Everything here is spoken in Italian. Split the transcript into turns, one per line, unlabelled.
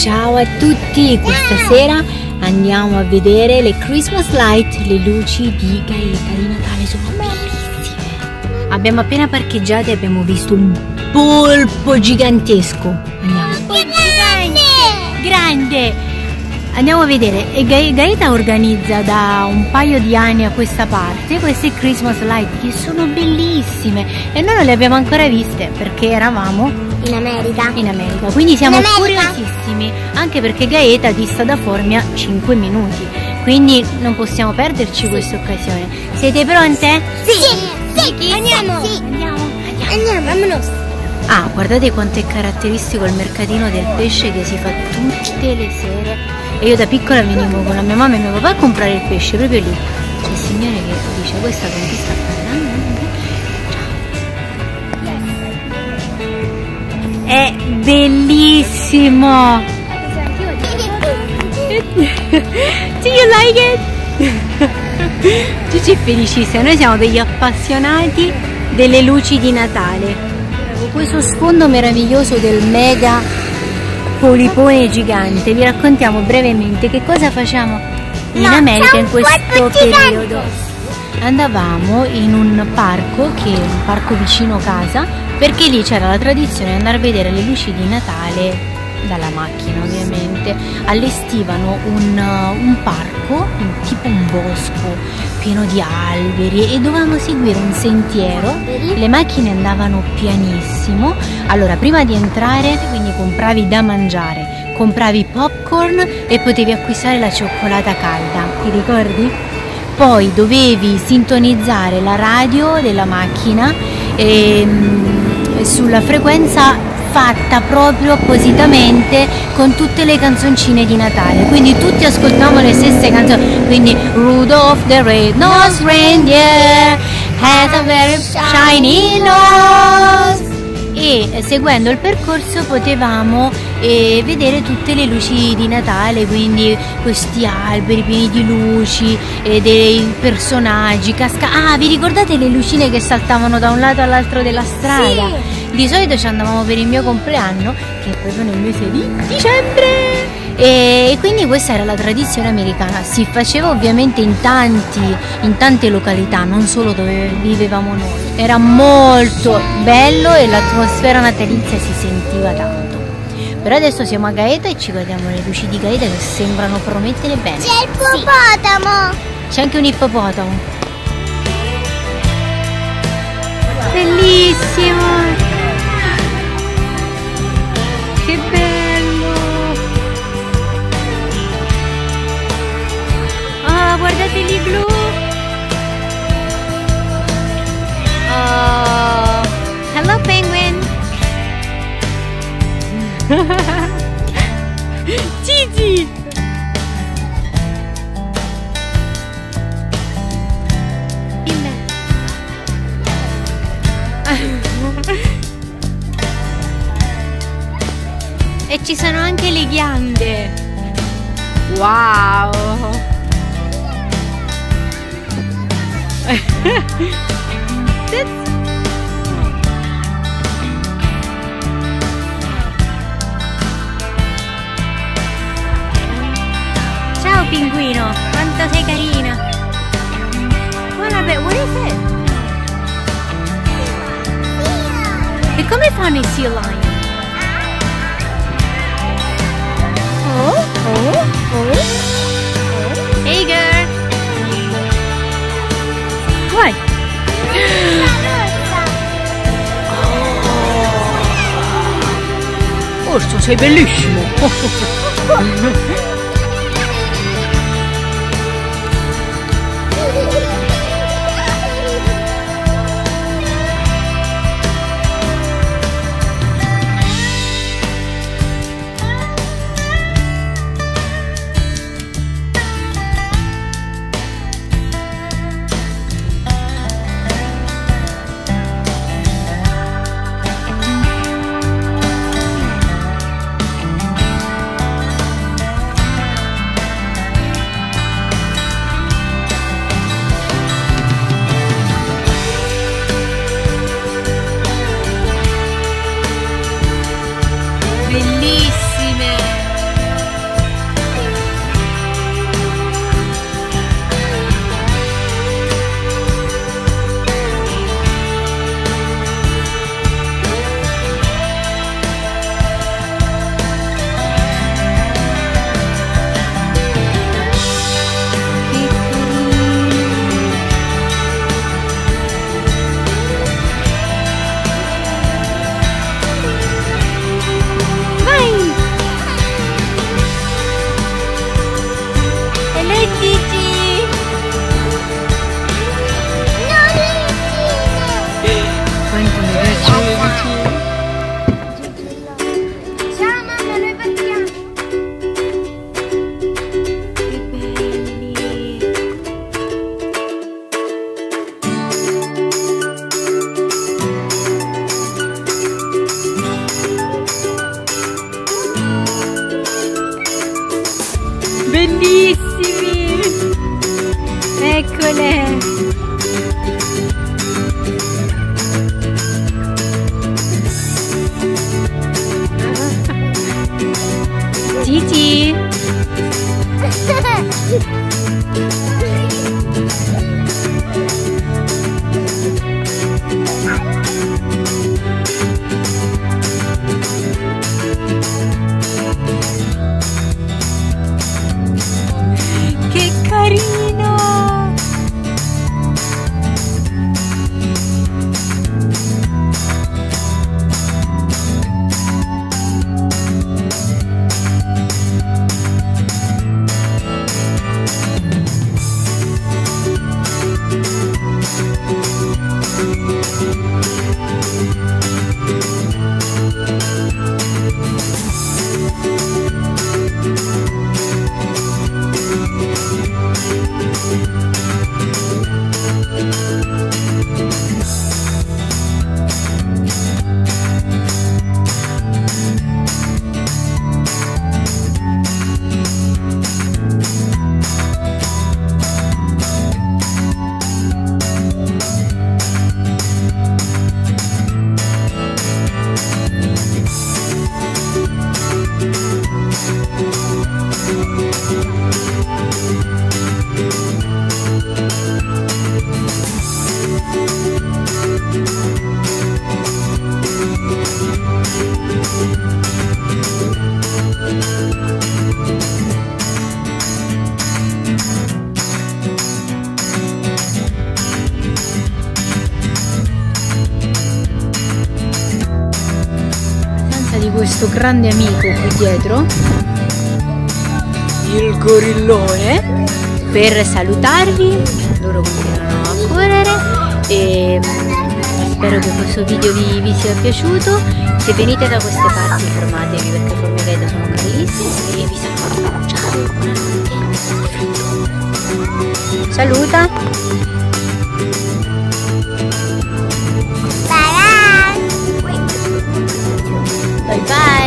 Ciao a tutti, questa sera andiamo a vedere le Christmas light, le luci di Gaeta di Natale, sono bellissime. Abbiamo appena parcheggiato e abbiamo visto un polpo gigantesco. Andiamo.
Grande!
Grande! Andiamo a vedere, e Ga- Gaeta organizza da un paio di anni a questa parte queste Christmas light che sono bellissime e noi non le abbiamo ancora viste perché eravamo
In America.
in America, quindi siamo
In America?
curiosissimi, anche perché Gaeta dista da Formia 5 minuti, quindi non possiamo perderci questa occasione. Siete pronte?
Sì, sì, andiamo. Sì.
Andiamo, andiamo.
Andiamo, vámonos.
Ah, guardate quanto è caratteristico il mercatino del pesce che si fa tutte le sere. E io da piccola venivo con la mia mamma e mio papà a comprare il pesce proprio lì. C'è il signore che dice questa con chi sta parlando? È bellissimo! Do you like it? Gigi è felicissima, noi siamo degli appassionati delle luci di Natale. Con questo sfondo meraviglioso del mega polipone gigante, vi raccontiamo brevemente che cosa facciamo in
No,
America in questo periodo. Andavamo in un parco, che è un parco vicino casa, perché lì c'era la tradizione di andare a vedere le luci di Natale dalla macchina ovviamente. Allestivano un, uh, un parco un- tipo un bosco pieno di alberi e dovevamo seguire un sentiero. Le macchine andavano pianissimo. Allora prima di entrare quindi compravi da mangiare compravi popcorn e potevi acquistare la cioccolata calda. Ti ricordi? poi dovevi sintonizzare la radio della macchina ehm, sulla frequenza fatta proprio appositamente con tutte le canzoncine di Natale. Quindi tutti ascoltavamo le stesse canzoni. Quindi Rudolph the Red-Nosed Reindeer has a very shiny nose. E seguendo il percorso potevamo eh, vedere tutte le luci di Natale, quindi questi alberi pieni di luci, e dei personaggi, casca... Ah, vi ricordate le lucine che saltavano da un lato all'altro della strada? Di solito ci andavamo per il mio compleanno, che è proprio nel mese di dicembre. E quindi questa era la tradizione americana, si faceva ovviamente in, tanti, in tante località, non solo dove vivevamo noi. Era molto bello e l'atmosfera natalizia si sentiva tanto. Però adesso siamo a Gaeta e ci guardiamo le luci di Gaeta che sembrano promettere bene.
C'è il ippopotamo.
C'è anche un ippopotamo. Bellissimo! Gigi! E ci sono anche le ghiande. Wow! That's- pinguino, quanto sei carina. Guarda, beh, what is it? E come fanno i sea lion? Oh, oh, oh. Hey girl. What? Orso, sei bellissimo. eccole! Gigi! questo grande amico qui dietro, il gorillone, per salutarvi. Loro continuano a correre e mm, spero che questo video vi, vi sia piaciuto. Se venite da queste parti fermatevi perché formichette sono carissime e vi saluto. Ciao. Saluta. Bye.